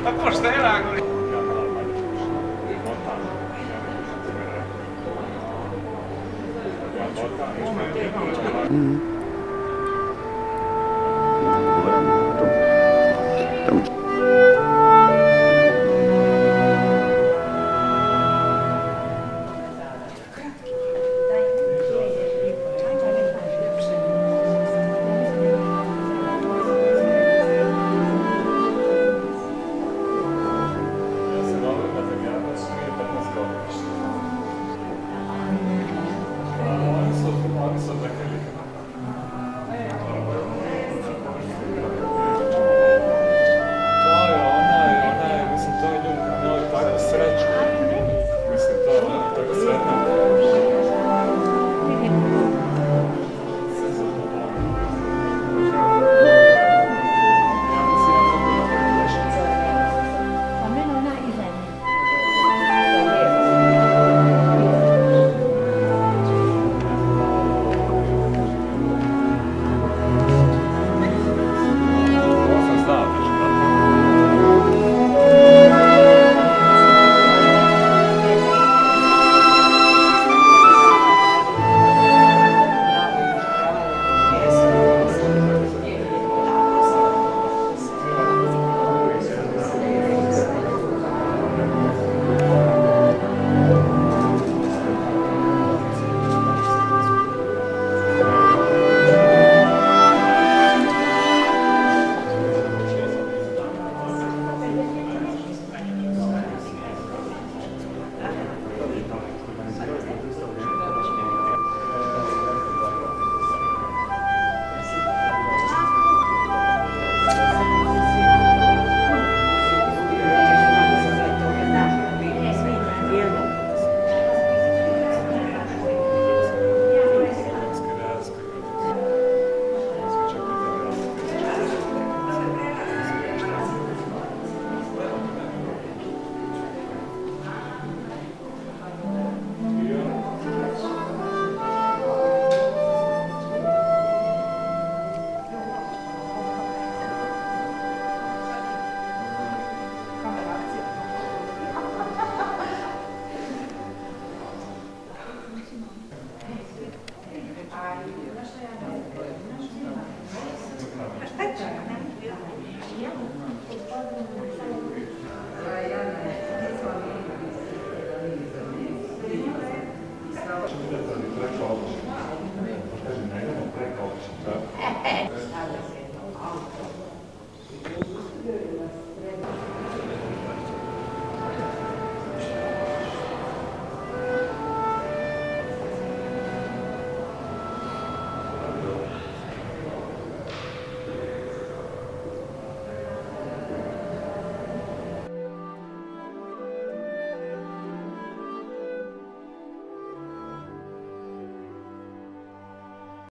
Mutta kuulostaa elää. Mm-hmm.